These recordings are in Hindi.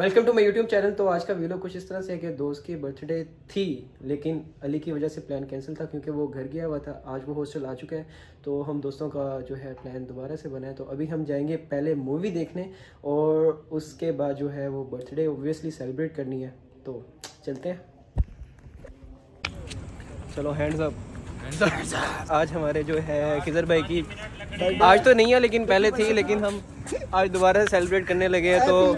Welcome to my YouTube channel. तो आज का वीडियो कुछ इस तरह से है कि दोस्त की बर्थडे थी, लेकिन अली की वजह से प्लान कैंसिल था क्योंकि वो घर गया हुआ था। आज वो हॉस्टल आ चुका है। तो हम दोस्तों का जो है प्लान दोबारा से बना है तो अभी हम जाएँगे पहले मूवी देखने और उसके बाद जो है वो बर्थडे ओबियसली सेलिब्रेट करनी है। तो चलते हैं। चलो हैंड्स अप आज हमारे जो है खिजर भाई की आज तो नहीं है लेकिन पहले थी लेकिन हम आज दोबारा सेलिब्रेट करने लगे हैं तो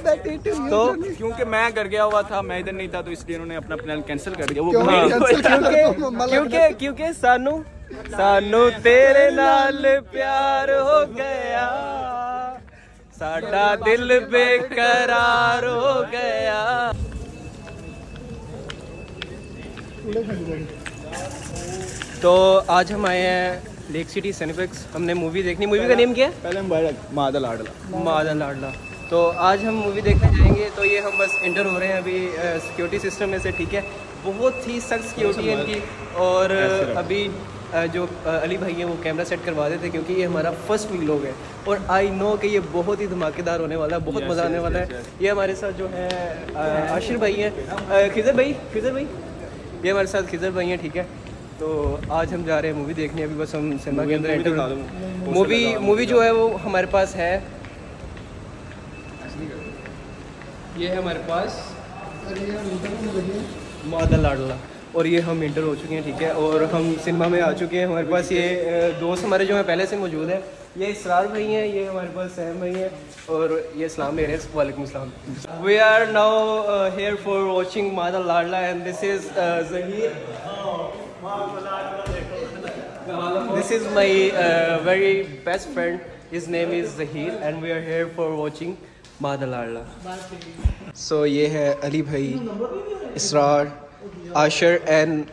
तो क्योंकि मैं घर गया हुआ था मैं इधर नहीं था तो इसलिए उन्होंने अपना प्लान कैंसिल कर दिया। वो क्योंकि क्योंकि सानू सानू तेरे नाल प्यार हो गया। साडा दिल बेकरार हो गया। तो आज हम आए हैं लेक सिटी सैनिफिक्स हमने मूवी देखनी। मूवी का नेम क्या है? पहले हम मादा लाडला मादा लाडला तो आज हम मूवी देखने जाएँगे। तो ये हम बस इंटर हो रहे हैं अभी सिक्योरिटी सिस्टम में से ठीक है? बहुत ही सख्त सिक्योरिटी है इनकी। और अभी जो अली भाई हैं वो कैमरा सेट करवा देते हैं क्योंकि ये हमारा फ़र्स्ट व्लॉग है। और आई नो कि ये बहुत ही धमाकेदार होने वाला है बहुत मज़ा आने वाला है। ये हमारे साथ जो है आशिर भाई हैं। खिजर भाई खिजर भाई? ये हमारे साथ खिजर भाई हैं ठीक है? तो आज हम जा रहे हैं मूवी देखने अभी बस हम सिनेमा के अंदर एंटर मूवी मूवी जो है वो हमारे पास है। ये है हमारे पास मादा लाडला और ये हम इंटर हो चुके हैं ठीक है? और हम सिनेमा में आ चुके हैं। हमारे पास ये दोस्त हमारे जो है पहले से मौजूद है। ये इसरार भाई हैं ये हमारे पास सहम भाई हैं और ये इस्लाम मेरे वालेकुम सलाम we are now here for watching मादा लाडला and this is Zaheer This is my uh, very best friend. His name is Zahir, and we are here for watching Madalala. So ये है अली भाई, इसरार, आशर एंड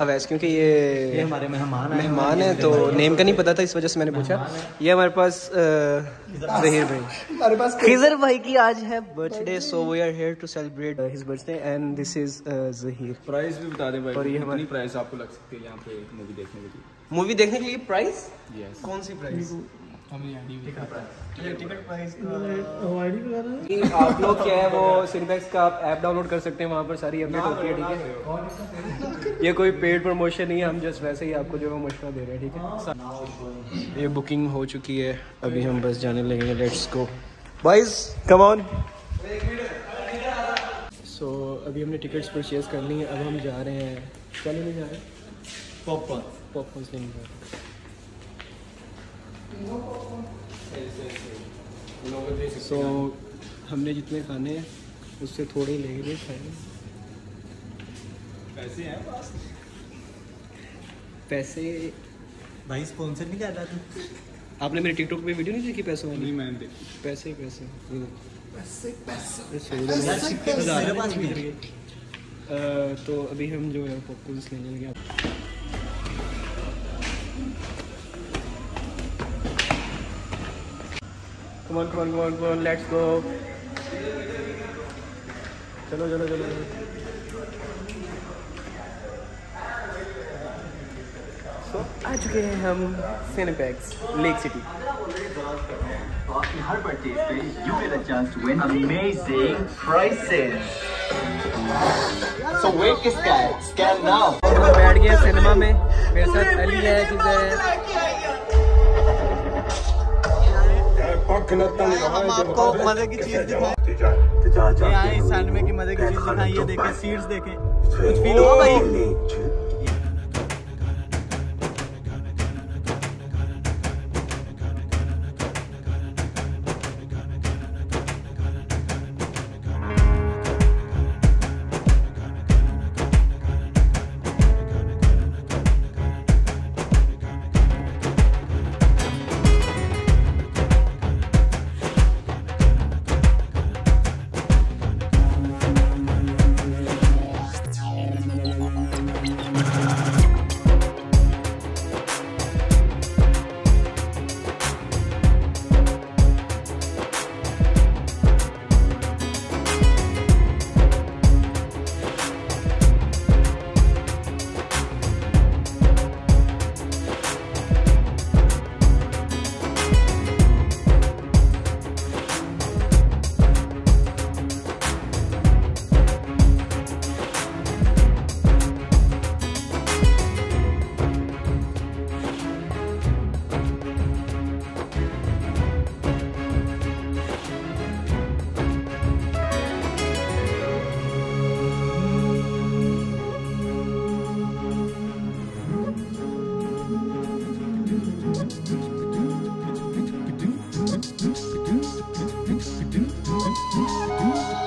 अवैस। क्योंकि ये, ये हमारे मेहमान हैं मेहमान है तो नेम का नहीं पता था इस वजह से मैंने पूछा। ये हमारे पास जहीर भाई। हमारे पास खिजर भाई की आज है birthday so we are here to celebrate his birthday and this is Zaheer price भी बता दें भाई और ये हमारे- कितनी प्राइस आपको लग सकती है यहाँ पे मूवी देखने के लिए? मूवी देखने के लिए प्राइस यस कौन सी प्राइस आप लोग क्या है वो सिनेमैक्स का आप ऐप डाउनलोड कर सकते हैं वहाँ पर सारी अपडेट होती है ठीक है? ये कोई पेड प्रमोशन नहीं है हम जस्ट वैसे ही आपको जो है मशवरा दे रहे हैं ठीक है? ये बुकिंग हो चुकी है अभी हम बस जाने लगेंगे let's go boys come on so अभी हमने टिकट्स परचेज कर ली है अब हम जा रहे हैं क्या लेने जा रहे हैं? पॉपकॉर्न पॉपकॉर्न लेने जा रहे। हैं सो so, हमने जितने खाने हैं उससे थोड़े ही लेंगे पैसे हैं पास? पैसे भाई स्पॉन्सर नहीं कर रहा तू? आपने मेरे टिकटॉक पे वीडियो नहीं देखी पैसों वाली? नहीं मैंने देखी। पैसे ही पैसे ये देखो। पैसे। पैसे मेरे अ, तो अभी हम जो है पॉपकॉर्न लेने लगे। Come on, come on, come on, come on, let's go. चलो चलो चलो So, आ चुके हैं हम सिनेपैक्स लेक सिटी हर परचेज पे you get a chance to win amazing prizes. So wait किसका है? और हम बैठ गए सिनेमा में मेरे साथ अली है किधर है हम आपको मज़े की चीज़ दिखाएँ। ये आए इस सैंडवे की मज़े की चीज़ दिखाएँ ये देखें सीट्स देखें। कुछ फील हुआ भाई